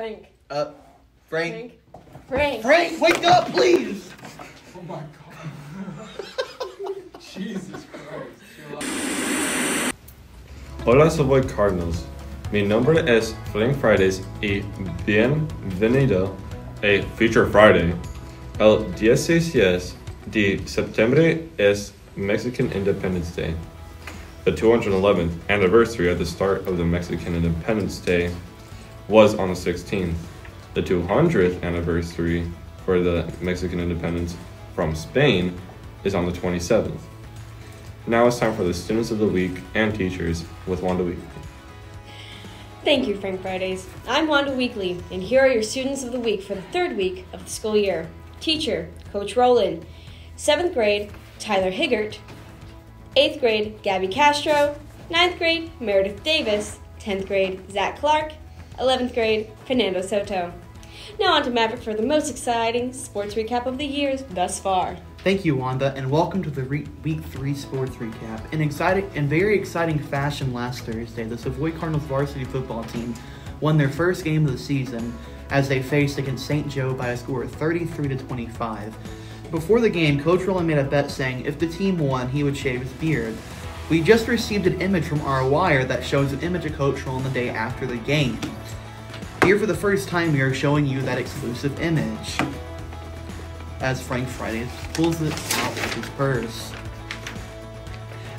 Uh, Frank. Frank. Frank, Frank, wake up, please! Oh my god. Jesus Christ. Hola Savoy Cardinals. Mi nombre es Frank Fridays y bienvenido a Feature Friday. El 16 de septiembre es Mexican Independence Day. The 211th anniversary of the start of the Mexican Independence Day was on the 16th. The 200th anniversary for the Mexican independence from Spain is on the 27th. Now it's time for the Students of the Week and Teachers with Wanda Weekly. Thank you, Frank Fridays. I'm Wanda Weekly, and here are your students of the week for the third week of the school year. Teacher, Coach Roland. Seventh grade, Tyler Higgert. Eighth grade, Gabby Castro. Ninth grade, Meredith Davis. Tenth grade, Zach Clark. Eleventh grade, Fernando Soto. Now on to Maverick for the most exciting sports recap of the years thus far. Thank you, Wanda, and welcome to the re- Week 3 Sports Recap. In, exciting, in very exciting fashion last Thursday, the Savoy Cardinals varsity football team won their first game of the season as they faced against St. Joe by a score of 33 to 25. Before the game, Coach Rowland made a bet saying if the team won, he would shave his beard. We just received an image from our wire that shows an image of Coach Rowland the day after the game. Here for the first time, we are showing you that exclusive image as Frank Friday pulls it out with his purse.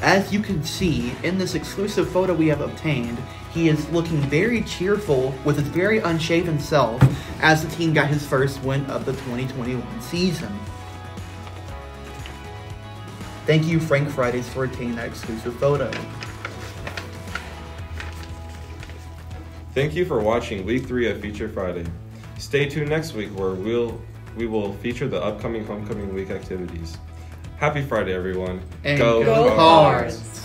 As you can see, in this exclusive photo we have obtained, he is looking very cheerful with his very unshaven self as the team got his first win of the 2021 season. Thank you, Frank Fridays, for obtaining that exclusive photo. Thank you for watching Week 3 of Feature Friday. Stay tuned next week where we'll we will feature the upcoming homecoming week activities. Happy Friday, everyone. And go, go Cards. Cards.